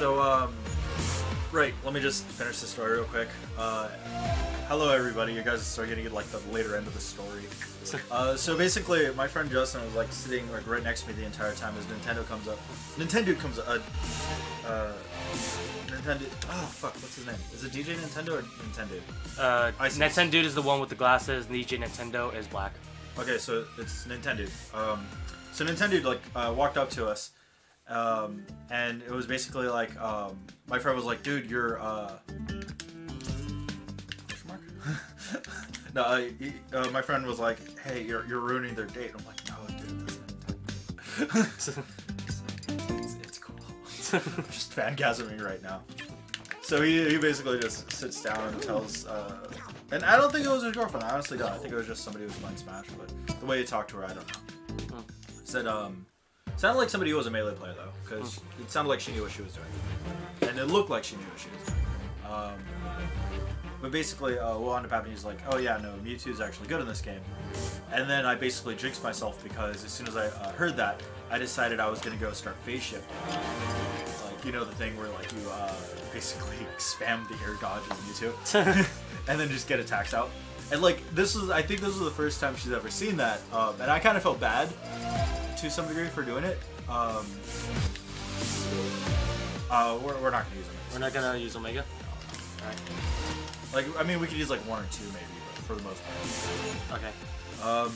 So, um, right, let me just finish the story real quick. Uh, hello, everybody. You guys are getting like the later end of the story. Uh, so basically, my friend Justin was like sitting like right next to me the entire time as Nintendo comes up. Nintendo comes up. Uh, uh, Nintendo. Oh fuck, what's his name? Is it DJ Nintendo or Nintendo? Uh, I see. Nintendude is the one with the glasses. DJ Nintendo is black. Okay, so it's Nintendo. Um, so Nintendo like uh, walked up to us, um, and it was basically like um, my friend was like, "Dude, you're." Uh... no, uh, he- uh, my friend was like, "Hey, you're, you're ruining their date." I'm like, "No, dude, that's Nintendo." it's, it's cool. I'm just fangasming right now. So he, he basically just sits down and tells, uh, and I don't think it was his girlfriend. I honestly don't. I think it was just somebody who was playing Smash. But the way he talked to her, I don't know. Hmm. Said um, sounded like somebody who was a melee player though, because it sounded like she knew what she was doing, and it looked like she knew what she was doing. Um, but basically, uh, what ended up happening is like, oh yeah, no, Mewtwo's actually good in this game. And then I basically jinxed myself because as soon as I uh, heard that, I decided I was gonna go start phase shifting. Like you know the thing where like you uh, basically spam the air dodge as Mewtwo, and then just get attacks out. And like this is, I think this was the first time she's ever seen that, um, and I kind of felt bad to some degree for doing it. Um, uh, we're, we're not gonna use them. We're not gonna use Omega. Alright. Like I mean, we could use like one or two maybe, but for the most part. Okay. Um,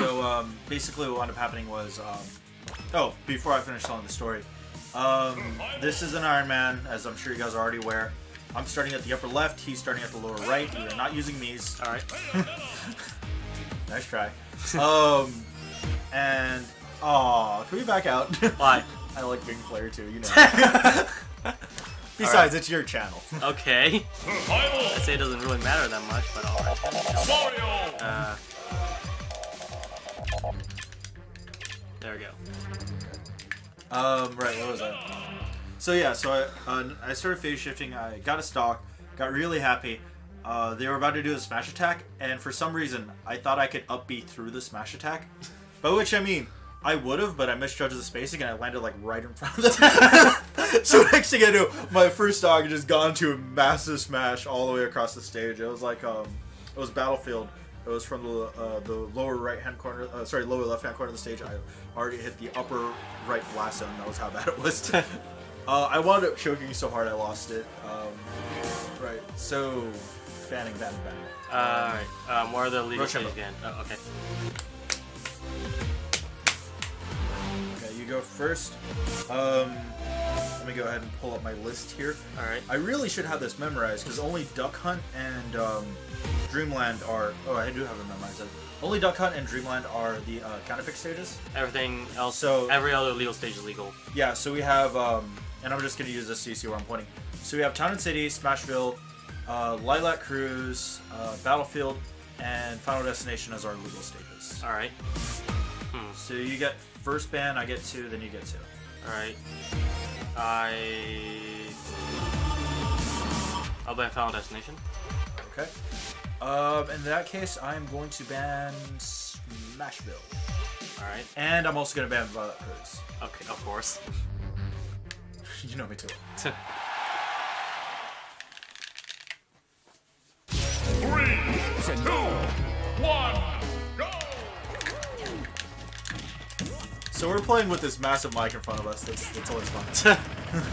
so um, basically, what wound up happening was, um, oh, before I finish telling the story, um, this is an Iron Man, as I'm sure you guys are already aware. I'm starting at the upper left. He's starting at the lower right. We are not using these. Alright. Nice try. Um, and oh, can we back out? Why? I like being player too, you know. Besides, it's your channel. Okay. I'd say it doesn't really matter that much, but alright. Uh, there we go. Um, right, what was that? So yeah, so I uh, I started phase shifting. I got a stock, got really happy. Uh, they were about to do a smash attack, and for some reason, I thought I could up B through the smash attack. By which I mean, I would have, but I misjudged the spacing and I landed like right in front of them. so next thing I knew, my first dog had just gone to a massive smash all the way across the stage. It was like um, it was Battlefield. It was from the uh, the lower right hand corner, uh, sorry, lower left hand corner of the stage. I already hit the upper right blast zone. That was how bad it was. uh, I wound up choking so hard I lost it. Um, right, so fanning, fanning, fanning. Alright. Um, what are the legal again? Oh, okay. Okay, you go first. Um, let me go ahead and pull up my list here. Alright. I really should have this memorized because only Duck Hunt and um, Dreamland are. Oh, I do have it memorized. Only Duck Hunt and Dreamland are the uh, counterpick stages. Everything else, So- every other legal stage is legal. Yeah, so we have, um, and I'm just gonna use this so you see where I'm pointing. So we have Town and City, Smashville, uh, Lylat Cruise, uh, Battlefield, and Final Destination as our legal status. Alright. Hmm. So you get first ban, I get two, then you get two. Alright. I. I'll ban Final Destination. Okay. Um, in that case, I'm going to ban Smashville, Alright. and I'm also gonna ban Lylat Cruise. Okay, of course. you know me too. two, one, go! So we're playing with this massive mic in front of us. That's that's always fun.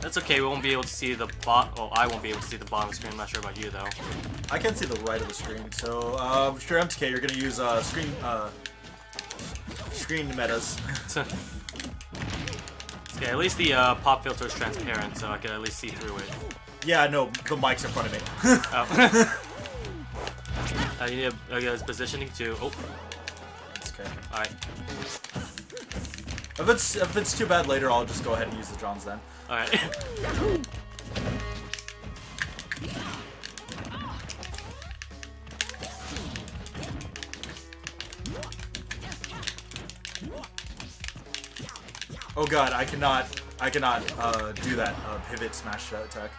That's okay, we won't be able to see the bot. Well, I won't be able to see the bottom of the screen. I'm not sure about you though. I can see the right of the screen. So um, sure, MTK, you're gonna use uh, screen uh, screen metas. Okay, at least the uh, pop filter is transparent, so I can at least see through it. yeah, no, the mic's in front of me. Oh. I need a, guess positioning too. Oh, It's okay. alright. If it's if it's too bad later, I'll just go ahead and use the drums then. Alright. Oh god, I cannot I cannot uh, do that uh, pivot smash attack.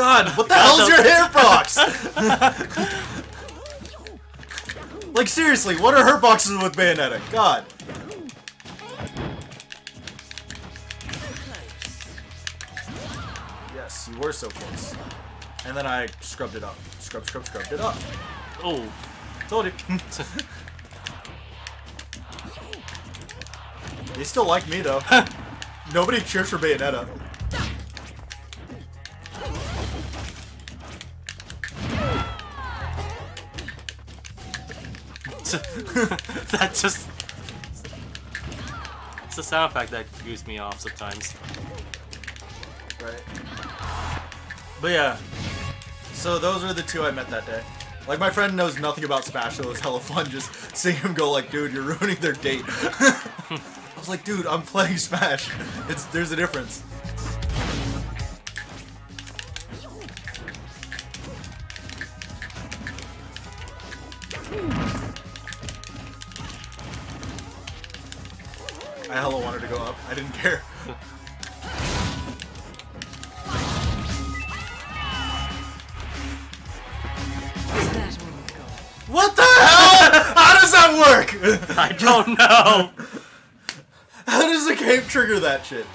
God, what the hell's your hitbox? like seriously, what are hurtboxes with Bayonetta? God. Yes, you were so close. And then I scrubbed it up. Scrub, scrub, scrubbed it up. Oh. Told you. they still like me though. Nobody cheers for Bayonetta. that just. It's a sound effect that goose me off sometimes. Right. But yeah. So those are the two I met that day. Like my friend knows nothing about Smash, so it was hella fun just seeing him go like, dude, you're ruining their date. I was like, dude, I'm playing Smash. It's there's a difference. I hella wanted to go up. I didn't care. What the hell? How does that work? I don't know! How does the cape trigger that shit?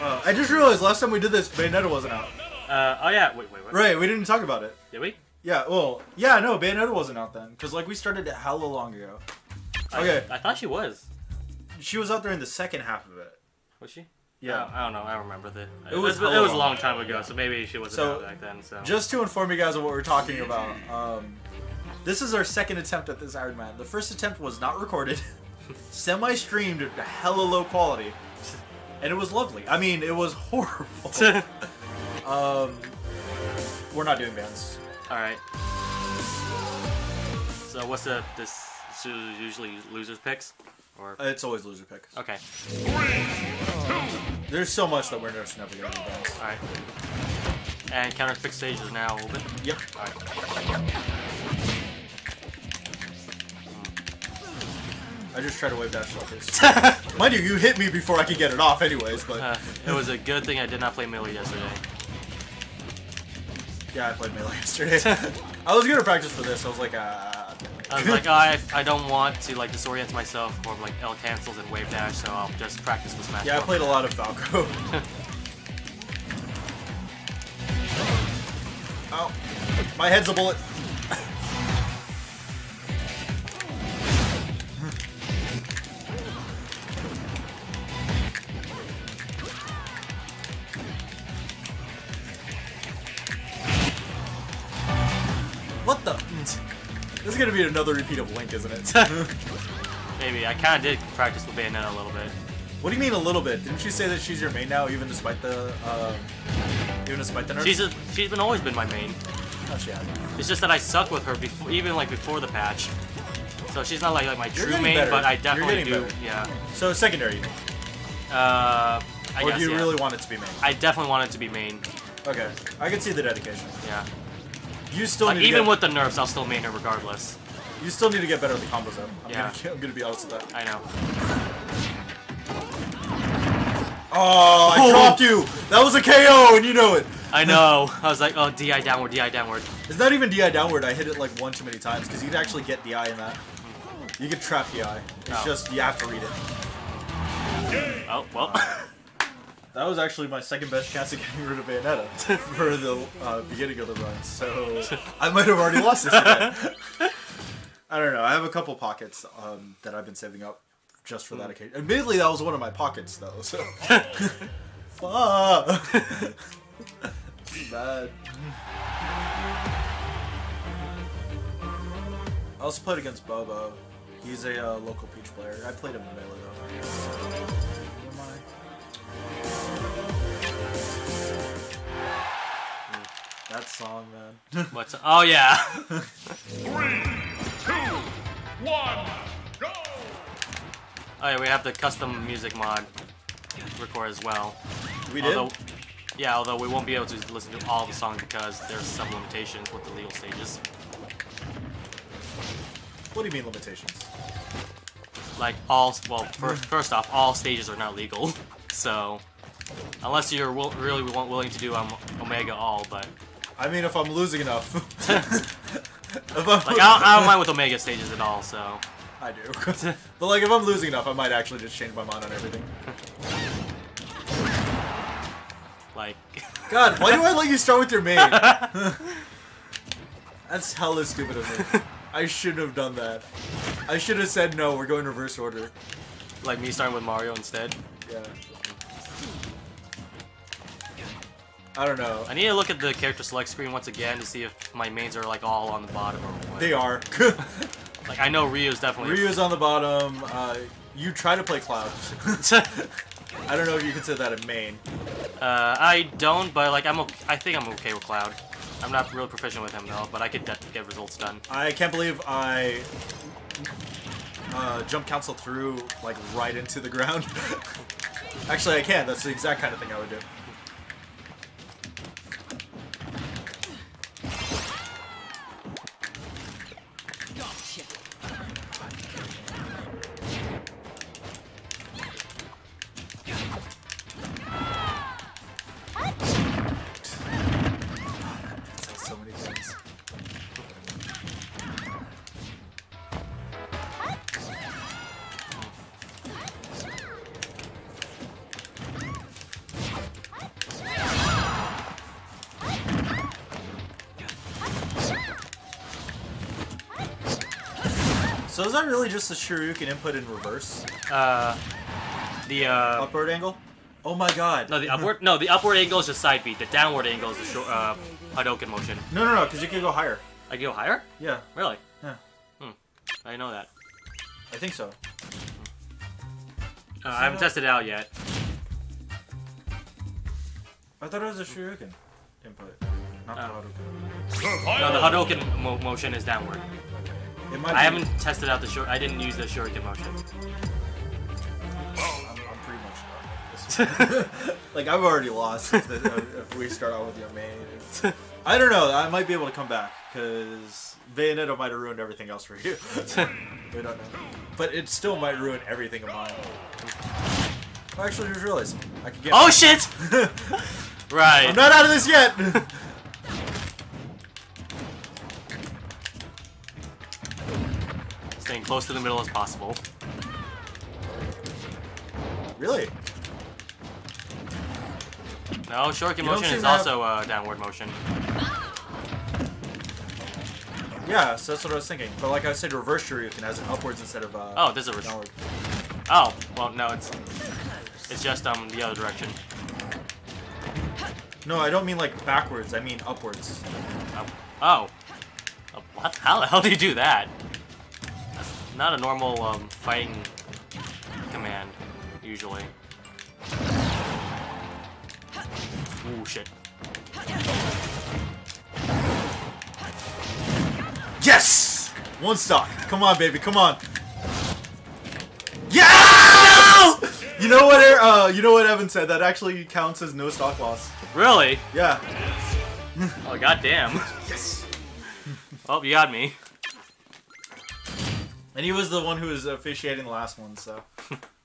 Uh, I just realized last time we did this, Bayonetta wasn't out. Uh, oh yeah, wait, wait, wait. Right, we didn't talk about it. Did we? Yeah, well, yeah, no, Bayonetta wasn't out then. Because, like, we started it hella long ago. Okay, I thought she was. She was out there in the second half of it. Was she? Yeah. I don't know. I don't remember the. It was it was, a long time ago, so maybe she wasn't So, out back then. So Just to inform you guys of what we're talking about, um, this is our second attempt at this Iron Man. The first attempt was not recorded, semi-streamed at hella low quality, and it was lovely. I mean, it was horrible. um, we're not doing bands. all right. So what's the this this is usually losers picks, or It's always loser pick. okay, There's so much that we're just never gonna do all right. And counter pick stage is now open. Yep. All right. I just tried to wave dash shoulders. Mind you, you hit me before I could get it off, anyways. But Uh, it was a good thing I did not play melee yesterday. yeah, I played melee yesterday. I was gonna practice for this. I was like, uh. I was like, oh, I, I don't want to like disorient myself for like L cancels and wave dash, so I'll just practice with Smash. Yeah, I played a lot of Falco. oh, my head's a bullet. Gonna be another repeat of Link, isn't it? Maybe I kind of did practice with Bayonetta a little bit. what do you mean a little bit? Didn't you say that she's your main now, even despite the, uh, even despite the nerfs? She's a, she's been always been my main. Oh, she hasn't. It's just that I suck with her before, even like before the patch. So she's not like like my You're true main, better. but I definitely do. better. Yeah. So secondary. Uh, I or guess do you yeah. really want it to be main? I definitely want it to be main. Okay, I can see the dedication. Yeah. You still Like, need to even get, with the nerfs, I'll still main her regardless. you still need to get better at the combos though. I'm, Yeah. gonna, I'm gonna be honest with that. I know. Oh, I Oh. dropped you. That was a KO, and you know it. I know. I was like, oh, DI downward, DI downward. It's not even DI downward. I hit it like one too many times because you can actually get DI in that. You can trap DI. It's Oh. just you have to read it. Oh well. That was actually my second best chance of getting rid of Bayonetta for the uh, beginning of the run. So I might have already lost this again. I don't know. I have a couple pockets um, that I've been saving up just for that occasion. Admittedly, that was one of my pockets though. So fuck. Bad. I also played against Bobo. He's a uh, local Peach player. I played him in melee though. Song, man. What's? Oh yeah. Three, two, one, go! Oh yeah, we have the custom music mod record as well. we did. Although, yeah, although we won't be able to listen to all the songs because there's some limitations with the legal stages. What do you mean limitations? Like all, well, first, first off, all stages are not legal. So Unless you're will, really willing to do um, Omega all, but I mean, if I'm losing enough. if I'm like I don't, I don't mind with Omega stages at all. So I do. but like, if I'm losing enough, I might actually just change my mind on everything. like God, why do I let you start with your main? That's hella stupid of me. I shouldn't have done that. I should have said no. We're going reverse order. like me starting with Mario instead. Yeah. I don't know. I need to look at the character select screen once again to see if my mains are like all on the bottom or what. They are. Like I know Ryu's definitely. Ryu's on the bottom. Uh, you try to play Cloud. I don't know if you consider that a main. uh, I don't, but like I'm. Okay, I think I'm okay with Cloud. I'm not real proficient with him though, but I could get results done. I can't believe I uh, jump cancel through like right into the ground. Actually, I can. That's the exact kind of thing I would do. So is that really just the Shoryuken input in reverse? Uh, the uh, Upward angle? Oh my god. no, the upward. No, the upward angle is just side beat. The downward angle is the short, uh, Hadouken motion. No, no, no, because you can go higher. I can go higher. Yeah, Really? yeah. I know that. I think so. Uh, I haven't tested it out yet. I thought it was a Shoryuken input. Not the Oh. Hadouken. No, the. Hadouken mo- motion is downward. It might I be- haven't tested out the short. I didn't use the Shoryuken motion. I'm, I'm pretty much done. like I've already lost if, the, uh, if we start out with your main. I don't know. I might be able to come back because Bayonetta might have ruined everything else for you. we don't know, but it still might ruin everything of mine. Oh, actually, just realized I could get. Oh shit! right. I'm not out of this yet. Staying close to the middle as possible. really? No, Shoryuken motion is to have- also uh, downward motion. Yeah. So that's what I was thinking. But like I said, reverse Shoryuken has an upwards instead of uh, Oh, there's a downward. Oh, well, no, it's it's just um the other direction. No, I don't mean like backwards. I mean upwards. Oh. oh. How the hell do you do that? Not a normal um, fighting command, usually. Ooh, shit. Yes! One stock. Come on, baby. Come on. Yeah! You know what? Er- Uh, you know what Evan said? That actually counts as no stock loss. Really? Yeah. Oh, goddamn. Yes. Oh, you got me. And he was the one who was officiating the last one, so.